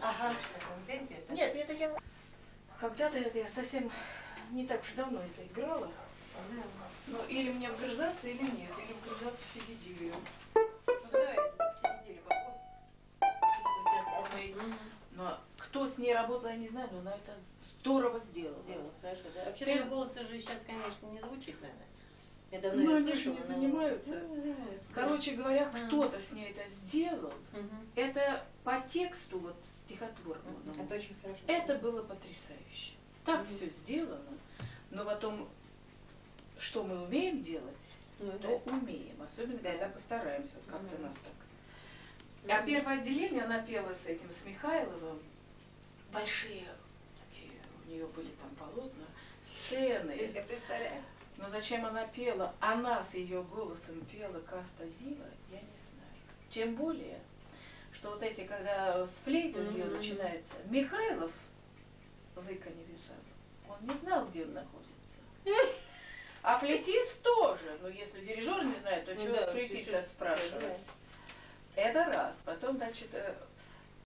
Ага. в таком темпе. это- Нет, это я... Когда-то это я совсем не так уж давно это играла. Но или мне вгрызаться, или нет. Или вгрызаться в сидидию. Ну, давай, недели попробуем. Но кто с ней работал, я не знаю, но она это здорово сделала. Сделала, хорошо, да. Вообще, Без- без голоса же сейчас, конечно, не звучит, наверное. Я давно Ну, они же слышала, не но- занимаются. Ну, не занимаются. Короче говоря, Мгм. кто-то с ней это сделал. Мгм. Это по тексту вот стихотворному. Это очень хорошо. Это было потрясающе. Так Мгм. все сделано, но потом, что мы умеем делать, Ну, то да. умеем. Особенно, когда постараемся, вот как-то Мгм. нас так. А первое отделение она пела с этим, с Михайловым. Большие такие, у нее были там полотна, сцены. Я представляю. Но зачем она пела? Она с ее голосом пела Каста Дива, я не знаю. Тем более, что вот эти, когда с флейтой у нее Мгм. начинается, Михайлов, лыка не вязал, он не знал, где он находится. А флейтист тоже. Ну, если дирижер не знает, то Ну чего да, флейтиста спрашивать? Это раз. Потом, значит, э,